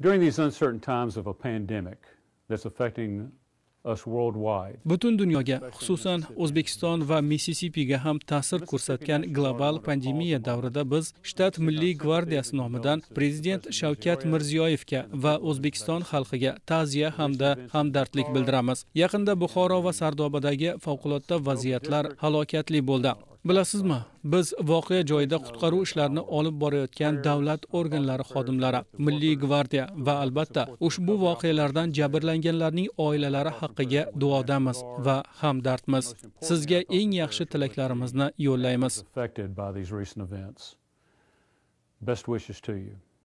During these uncertain times of a pandemic that's affecting us worldwide, butun dunyoga xususan o'zbekiston va missisipiga ham ta'sir ko'rsatgan global pandemiya davrida biz shtat milliy gvardiyasi nomidan prezident shavkat mirziyoyevga va o'zbekiston xalqiga ta'ziya hamda hamdardlik bildiramiz. Yaqinda buxoro va sardobadagi favqulodda vaziyatlar halokatli bo'ldi bilasizmi biz voqea joyida qutqaruv ishlarini olib borayotgan davlat organlari xodimlari milliy gvardiya va albatta ushbu voqealardan jabrlanganlarning oilalari haqqiga duodamiz va hamdardmiz sizga eng yaxshi tilaklarimizni yo'llaymiz. Best wishes to you.